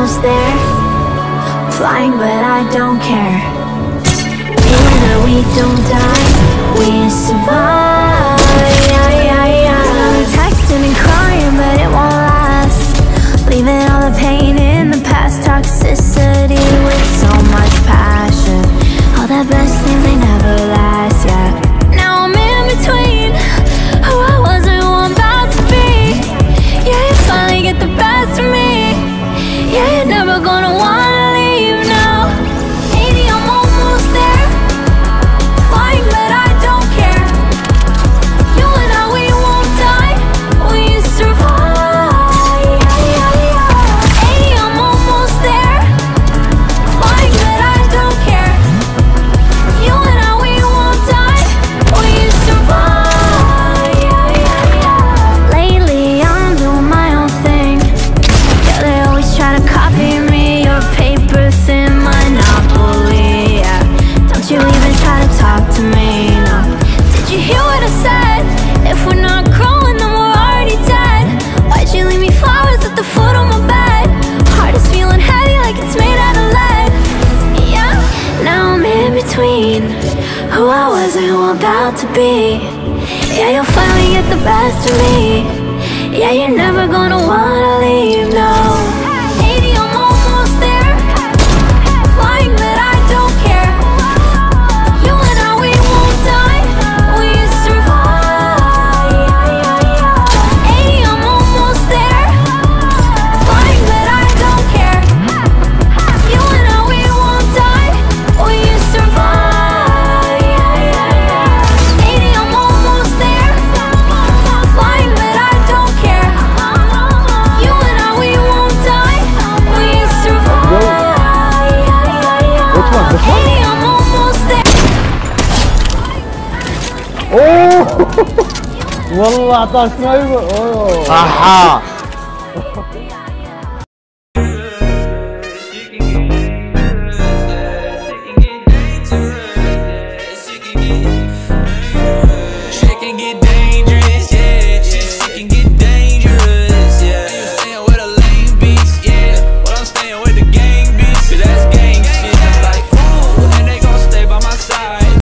almost there. Flying but I don't care. Even though we don't die, we survive. I'm texting and crying but it won't last. Leaving all the pain in the past. Toxicity. between Who I was and who I'm about to be. Yeah, you'll finally get the best of me. Yeah, you're never gonna wanna leave, no. Оо! Wallah taşmayı mı? Aha!